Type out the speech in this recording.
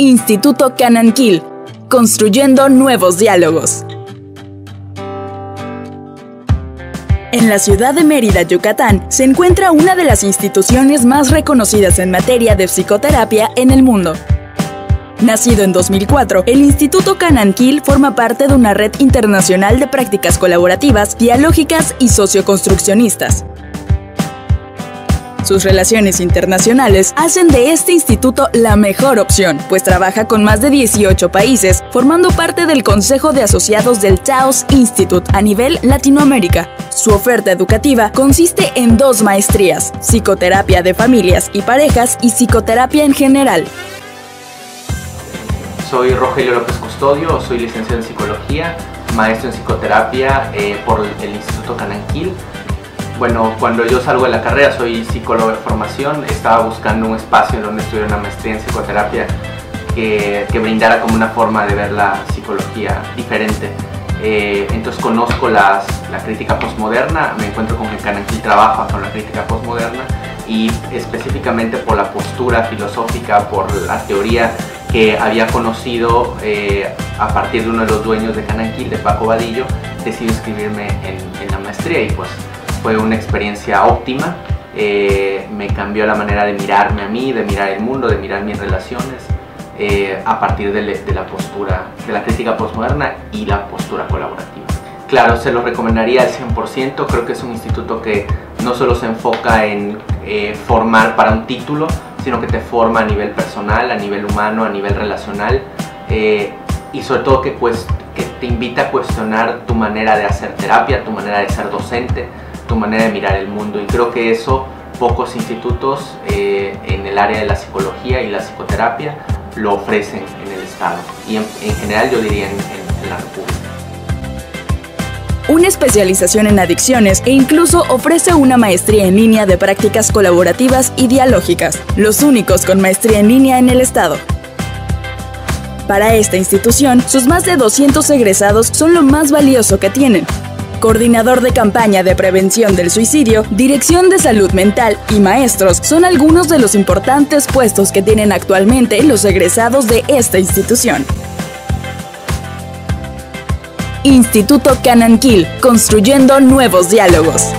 Instituto Cananquil, construyendo nuevos diálogos. En la ciudad de Mérida, Yucatán, se encuentra una de las instituciones más reconocidas en materia de psicoterapia en el mundo. Nacido en 2004, el Instituto Cananquil forma parte de una red internacional de prácticas colaborativas, dialógicas y socioconstruccionistas. Sus relaciones internacionales hacen de este instituto la mejor opción, pues trabaja con más de 18 países, formando parte del Consejo de Asociados del Chaos Institute a nivel Latinoamérica. Su oferta educativa consiste en dos maestrías, psicoterapia de familias y parejas y psicoterapia en general. Soy Rogelio López Custodio, soy licenciado en psicología, maestro en psicoterapia eh, por el Instituto Cananquil bueno, cuando yo salgo de la carrera, soy psicólogo de formación, estaba buscando un espacio en donde estudiar una maestría en psicoterapia que, brindara como una forma de ver la psicología diferente. Eh, entonces conozco las, la crítica postmoderna, me encuentro con que Cananquil trabaja con la crítica postmoderna y específicamente por la postura filosófica, por la teoría que había conocido eh, a partir de uno de los dueños de Cananquil, de Paco Vadillo, decidí inscribirme en la maestría y pues fue una experiencia óptima. Eh, me cambió la manera de mirarme a mí, de mirar el mundo, de mirar mis relaciones, eh, a partir de, la postura, de la crítica postmoderna y la postura colaborativa. Claro, se lo recomendaría al 100%, creo que es un instituto que no solo se enfoca en eh, formar para un título, sino que te forma a nivel personal, a nivel humano, a nivel relacional y sobre todo que, pues, que te invita a cuestionar tu manera de hacer terapia, tu manera de ser docente, tu manera de mirar el mundo. Y creo que eso pocos institutos eh, en el área de la psicología y la psicoterapia lo ofrecen en el Estado. Y en, general yo diría en, en la República. Una especialización en adicciones e incluso ofrece una maestría en línea de prácticas colaborativas y dialógicas, los únicos con maestría en línea en el Estado. Para esta institución, sus más de 200 egresados son lo más valioso que tienen, coordinador de campaña de prevención del suicidio, dirección de salud mental y maestros son algunos de los importantes puestos que tienen actualmente los egresados de esta institución. Instituto Cananquil, construyendo nuevos diálogos.